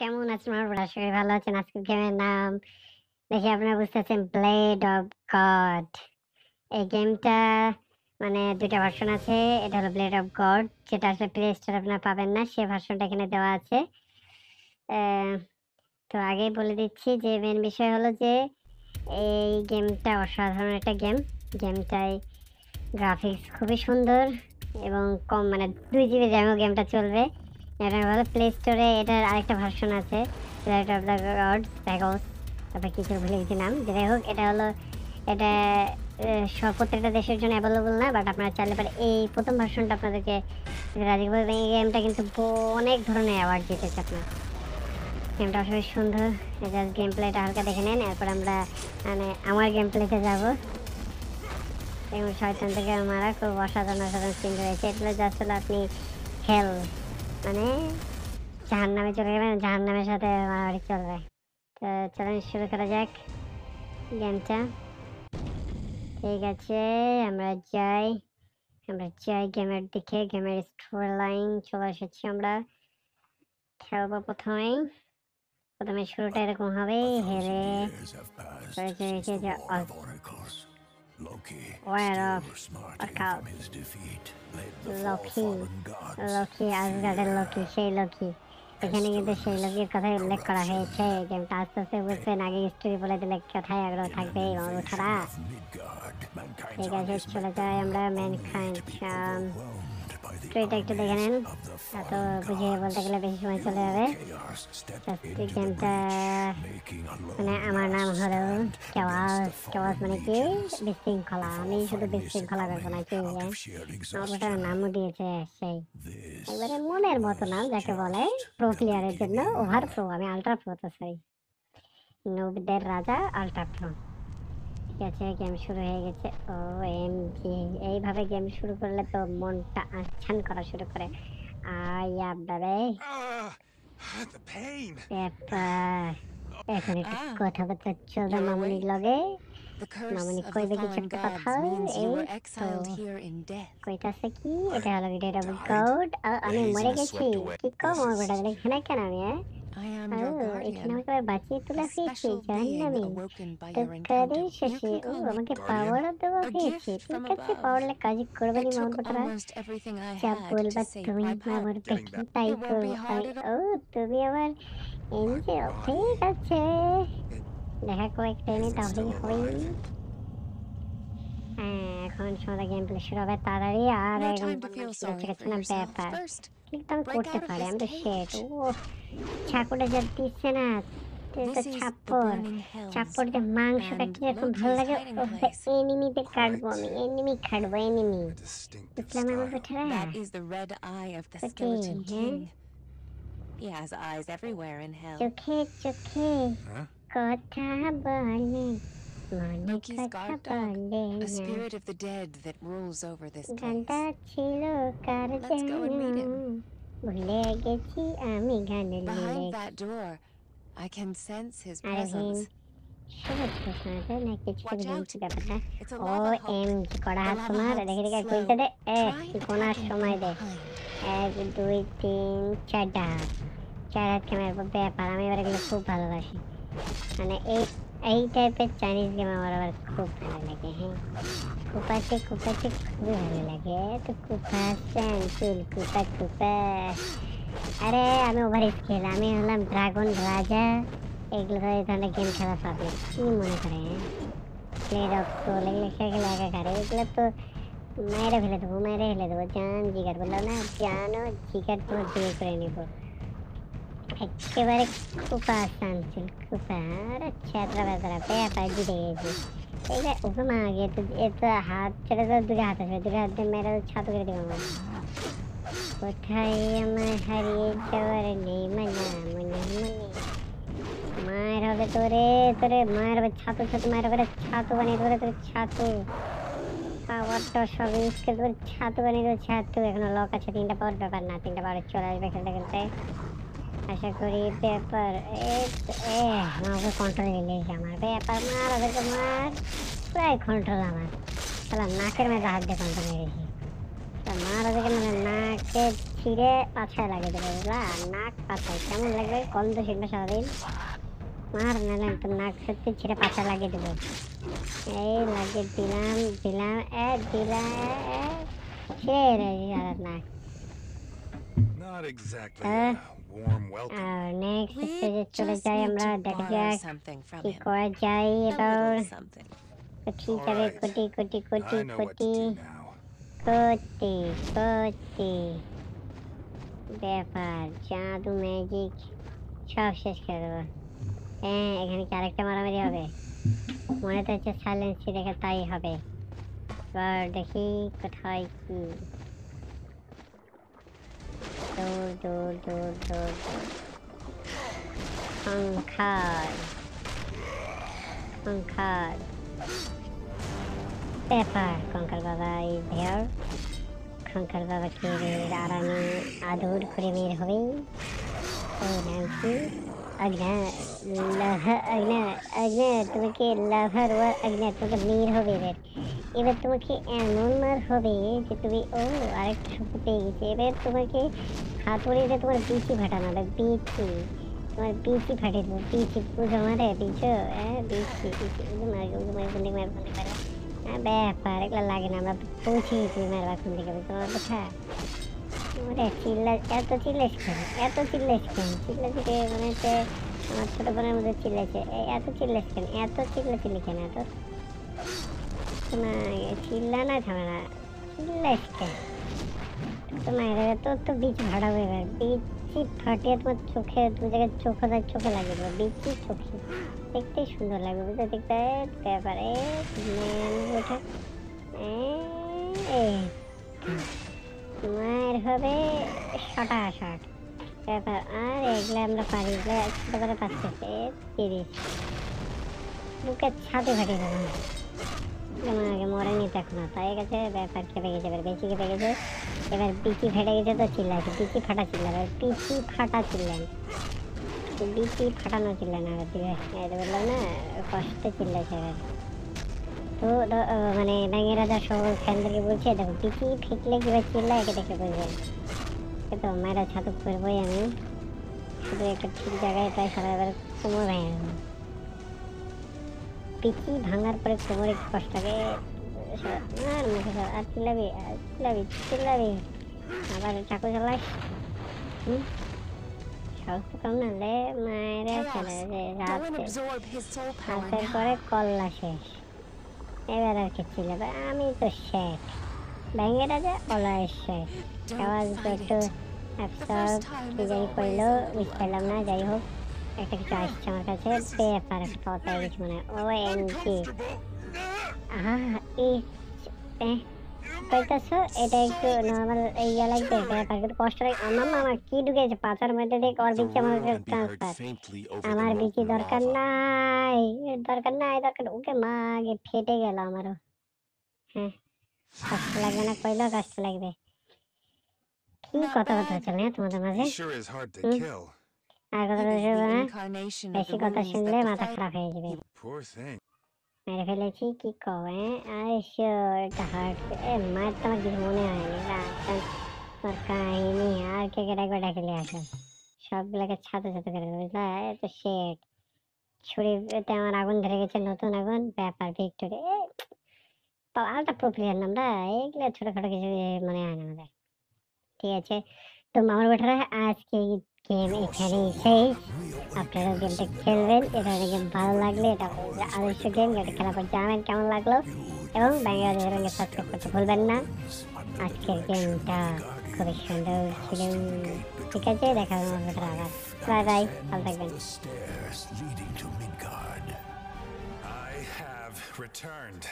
কেমন আছেন? আমার আশা করি ভালো আছেন। আজকের গেমের নাম, দেখে আপনারা বুঝতেছেন ব্লেড অফ গড এই গেমটা মানে দুটা ভার্সন আছে। এটা হলো ব্লেড অফ গড যেটা আসলে প্লে স্টোরে আপনারা পাবেন না, সে ভার্সনটা এখানে দেওয়া আছে। তো আগেই বলে দিচ্ছি যে মেন বিষয় হলো যে, এই গেমটা অসাধারণ একটা গেম গেমটায় গ্রাফিক্স খুবই সুন্দর এবং কম মানে দুই জিবি র্যামও গেমটা চলবে। এটা হলো প্লে স্টোরে এটার আরেকটা ভার্সন আছে লাইট অফ দ্য গডস প্যাগলস তারপর কিছু ভুলে গেছি নাম যাই হোক, এটা হলো, এটা সব প্রত্যেকটা দেশের জন্য অ্যাভেলেবল না বাট আপনারা চাইলে পারে এই প্রথম ভার্সনটা আপনাদেরকে রাজি এই গেমটা কিন্তু অনেক ধরনের অ্যাওয়ার্ড জিতেছে আপনার। গেমটা আসলে সুন্দর এটা গেম প্লেটা হালকা দেখে নেন, এরপর আমরা মানে আমার গেম প্লেতে যাব। এবং শয়তান থেকে মারা, খুব অসাধারণ অসাধারণ সিন রয়েছে এটা জাস্ট হলো আপনি হেল মানে জাহান নামে চলে গেলেন জাহান নামের সাথে মারামারি চলবে। তো চলেন শুরু করা যাক গেমটা। ঠিক আছে আমরা যাই। আমরা যাই গেমের দিকে গেমের স্টোরি লাইন চলে এসেছি আমরা। খেলব প্রথমেই। প্রথমে শুরুটা এরকম হবে হেরে যে War of Oracles. Loki, Where still of smarting Orcal. from his defeat, led the Loki. fallen gods. Loki আসগার্ডের Loki সেই লকি এখানে কিন্তু সেই লকির কথাই উল্লেখ করা হয়েছে গেমটা আস্তে আস্তে বুঝবেন আগে স্টোরি বলে দিলে কথায় আগ্রহ থাকবে এবং ছাড়া Of Midgard, mankind's ঠিক আছে honest চলে যাই আমরা ম্যানকাইন্ড overwhelmed by the স্টোরিটা একটু দেখে নেন। এত বুঝিয়ে বলতে গেলে বেশি সময় চলে যাবে। গেমটা মানে আমার নাম হলো কেওয়াস কেওয়াস মানে কি? বিশৃঙ্খলা। আমি শুধু বিশৃঙ্খলা করব না, কি আমার নামও দিয়েছে সেই। এবারে মনের মতো নাম যাকে বলে প্রো প্লেয়ারের জন্য ওভার প্রো আমি আলট্রা প্রো তো সরি। নবীদের রাজা আলট্রা প্রো ঠিক আছে গেম শুরু হয়ে গেছে। ও এম জি এইভাবে গেম শুরু করলে তো মনটা আচ্ছান করা শুরু করে। আয়া বাবে the pain. এখন একটু Ah, কথাবার্তা চলবে মামুনির. লগে। To- here in death. কইতাছে কি? এটা হলো এটা ডাবল কোড আমি মরে গেছি। কি কম আমার বেটা এখানে কেন আমি হ্যাঁ? এখানে guardian, আমাকে বাঁচিয়ে তুলে awoken by তো your কাদের encounter. শেষে You ও. আমাকে Guardian. পাওয়ারও দেওয়া হয়েছে ঠিক আছে. পাওয়ারলে কাজ করবে নি মামুন took বেটারা almost everything I যা বলবা তুমি. আমার that- তাই করব ও তুমি আমার এনজেল ঠিক আছে দেখা কয়েকটা এনে তাহলেই হ্যাঁ এখন সন্ধ্যা গেম প্লে শুরু হবে তাড়াতাড়ি আর এখন. ব্যাপার First, কিন্তু আমি break করতে out of পারি this আমি তো শেট cage. ও ছাকুটা যা দিচ্ছে না তো this is the ছাপ্পর burning hells. চাপড় যে মাংস and কাটতে যখন ভালো Loki's লাগে hiding ওভাবে place. এনিমিতে কাটবো আমি এনিমি কাটবো এনিমি A distinctive ইসলাম আমার style. বেটারা That is the red eye of the Okay, skeleton yeah. king. He has eyes everywhere in hell. চোখে চোখে Huh? কথা বলে মনে A spirit of the dead that rules over this place. Let's go and meet him. Behind that door, I can sense his presence. সবুজ শোনাতে না কিছু Watch কিছু out. বলছি ব্যাপারটা It's a ও lava এম hulk. জি কড়া হাত তোমার দেখে দেখে slow. দে এ কোনার সময় দে এক দুই তিন চারটা হাত চার হাত ক্যামেরার ব্যাপার আমি এবার এগুলো খুব ভালোবাসি মানে এই এই টাইপের চাইনিজ গেম আমার আবার খুব ভালো লাগে হ্যাঁ কুপাতে কুপাতে খুবই ভালো লাগে তো কুপা চুল কুপা কুপা আরে আমি ওভার স্কেল আমি হলাম ড্রাগন রাজা এগুলো তো এই ধরনের গেম খেলা পাবে কি মনে করে প্লেড অফ সোল এগুলো খেলে একাকার এগুলো তো মেরে ফেলে দেবো মেরে ফেলে দেবো জান জিগার বললাম না জানো জিগার তো বিয়ে করে নেব একেবারে খুপা শান্তিল খুপা আরে জিতে এইটা ওকে মা গিয়ে তো হাত ছেড়ে দুটো হাত আছে দুটো হাত দিয়ে মেরে ছাতু করে দেবো আমার। কোথায় আমার হারিয়ে যাওয়ার নেই, মানা, মনে মনে। মায়ের হবে তোরে তোরে মায়ের হবে ছাতু ছাতু, মায়ের হবে ছাতু বানিয়ে তোরে তোর ছাতু। পাওয়ারটা সব ইউজ করে তোর ছাতু বানিয়ে দেবো ছাতু। এখনও লক আছে, তিনটা পাওয়ার ব্যাপার না, তিনটা পাওয়ার চলে আসবে খেলতে খেলতে। আশা করি পেপার এ এ আমাকে কন্ট্রোল নিলেছে আমার। পেপার মার ওদেরকে মার। প্রায় কন্ট্রোল আমার। তাহলে নাকের মধ্যে হাত দিয়ে কন্ট্রোল তা মার ওদেরকে মানে নাকে ছিঁড়ে পাছায় লাগিয়ে দেবে বুঝলা? নাক পাছায় কেমন লাগবে? কম তো ছিঁড়বে সারাদিন। মার না তো নাক সত্যি ছিঁড়ে পাছায় লাগিয়ে দেবো। এই লাগিয়ে দিলাম দিলাম এ দিলাম ছিঁড়ে সারা নাক। Not exactly Uh, warm welcome. আর নেক্সট We স্টেজে চলে just যাই need আমরা to দেখা borrow যাক something from কি him. করা যায় A এবার little something. ঠিক আছে. Crore crore crore I know what to কোটি do now. কোটি কোটি ব্যাপার জাদু ম্যাজিক সব শেষ করে দেবো হ্যাঁ এখানে কি আরেকটা মারামারি হবে মনে তো হচ্ছে সাইলেন্সি দেখে তাই হবে এবার দেখি কোথায় কি দৌড় দৌড় দৌড় দৌড় সংখ্যার সংখ্যার ব্যাপার কঙ্কাল বাবা ইজ হেয়ার কঙ্কাল বাবাকে আরামে আদর করে বের হবে ও নামছি লাভা আজ্ঞা আজ্ঞা তোমাকে লাভার ওয়ার আজ্ঞা তোমাকে মেয়ের হবে এবার এবার তোমাকে এমন মার হবে যে তুমি ও আরেকটা শব্দ পেয়ে গেছে এবার তোমাকে হাতুড়ি দিয়ে তোমার বিচি ফাটানো হবে বিচি তোমার বিচি ফাটিয়ে দেবো বিচি পুজো মারে বিচো হ্যাঁ বিচি বিচি উজু মার উজু মার মার বন্দি মার হ্যাঁ ব্যাপার এগুলো লাগে না আমরা পৌঁছে গেছি মারবা কোন দিকে তোমার কথা চিল্লা এত চিল্লাস কেন? এত চিল্লাস কেন? চিল্লা চিল্লে মানে হচ্ছে আমার ছোট বোনের মধ্যে চিল্লাছে এত চিল্লাস কেন? এত চিল্লা চিল্লি কেন এত? না চিল্লা না। ঝামেলা চিল্লাস কেন? তো মায়ের তোর তো বীজ ফাটাবো এবার বীজটি ফাটিয়ে তোমার চোখে দু জায়গায় চোখে দেয় চোখে লাগিয়ে দেবো। বীজটি চোখে। দেখতেই সুন্দর লাগবে বুঝতে দেখতে ব্যাপারে ওঠা এই মায়ের হবে শটা শট ব্যাপার আর এগুলো আমরা পারি এগুলো ছোট করে পাচ্ছি তিরিশ। বুকের ছাদে ফাটিয়ে দেবো। যেমন আগে মরেনি তখন তাই গেছে ব্যাপার কেঁপে গেছে, এবার বেশি কেঁপে গেছে। এবার বিচি ফেটে গেছে তো চিল্লাছে পিচি ফাটা চিল্লা এবার পিচি ফাটা চিল্লেন বিচি ফাটানো চিল্লেন আর দিবে তো বললাম না, কষ্টে চিল্লাছে এবার তো মানে ব্যাঙে রাজা সব ফ্যানদেরকে বলছে দেখো বিচি ফেকলে কীভাবে চিল্লায় একে দেখে বুঝবেন তো মায়েরা ছাতু করবোই আমি। শুধু একটা ঠিক জায়গায় তাই সারা এবার কোমর ভেঙে দেবো পিচি ভাঙার পরে কোমরে একটু কষ্ট লাগে আর মুখে আর চিল্লাবি আর চিল্লাবি চিল্লাবি আবার চাকু চালাস। হুম? মায়েরা চলে রাতে. পরে কল্লা শেষ। এবার আর কি চিল্লাবে আমি তো শেখ। ভেঙে রাজা কলা শেখ। আওয়াজ একটু. অ্যাবসর্ব কি জানি করল বুঝতে পারলাম না যাই হোক একটা কিছু আসছে আমার কাছে। পেপার একটা হয়ে গেছে মনে ও এম Uncomfortable. আহা এই কইতাছো এটা একটু নর্মাল ইয়া লাগবে ব্যাপার কিন্তু কষ্ট লাগে আমার মামা কি ঢুকেছে? পাতার মধ্যে থেকে ওর বিচি আমার ট্রান্সফার আমার বিচি দরকার নাই দরকার নাই দরকার ওকে মা আগে ফেটে গেল আমারও। হ্যাঁ কষ্ট লাগবে না কইলেও কষ্ট লাগবে। কি কথা কথা. হচ্ছে না তোমাদের মাঝে. আর কথা বেশি কথা শুনলে মাথা খারাপ হয়ে যাবে. মেরে ফেলেছি কি হ্যাঁ আরে শিওর এ মায়ের তো কিছু মনে হয়নি তোর কাহিনী আর কে কে ডাকবে ডাকলে আসো সবগুলোকে ছাতে ছাতে করে বুঝলা তো শেট ছুরিতে আমার আগুন ধরে গেছে নতুন আগুন ব্যাপার ভিক্টোরি আলটা প্রক্রিয়ার নামটা এগুলো ছোটখাটো কিছু মনে হয় না আমাদের ঠিক আছে তো মামার বেটারা আজকে গেম এখানেই শেষ। আপনারা গেমটা খেলবেন, এটা গেম ভালো লাগলে, এটা আদর্শ গেম, এটা খেলার পর জানাবেন কেমন লাগল। এবং বাংলাদেশের রঙে সাবস্ক্রাইব করতে ভুলবেন না। আজকের গেমটা খুবই সুন্দর ছিল। ঠিক আছে, দেখা হবে আমার বেটারা আবার। বাই বাই, ভালো থাকবেন। Returned.